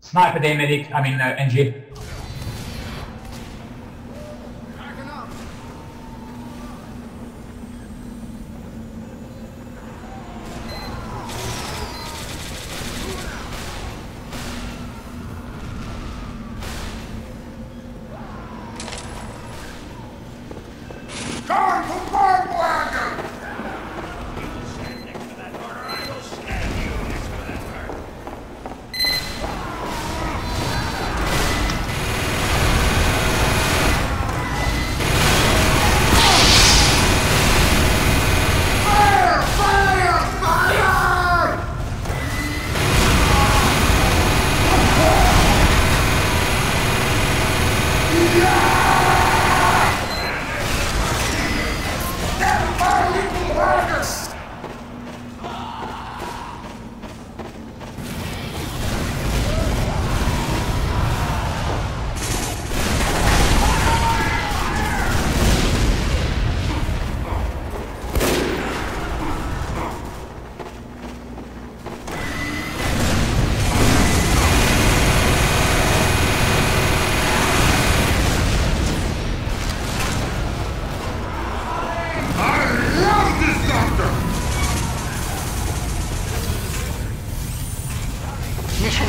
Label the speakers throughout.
Speaker 1: Sniper day medic, I mean uh, NG.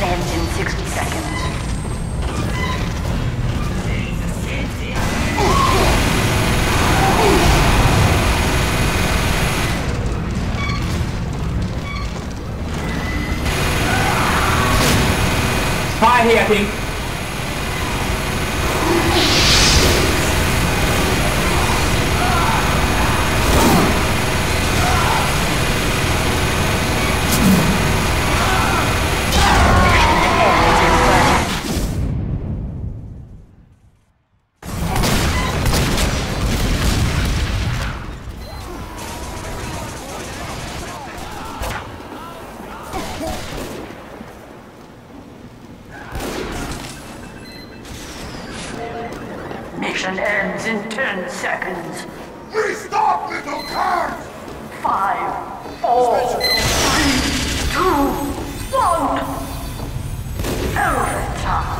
Speaker 2: Mission in 60 seconds.
Speaker 1: Spy here, I think.
Speaker 2: Mission ends in 10 seconds.
Speaker 3: Restart, little cards!
Speaker 2: Five, four, three, two, one. Overtime.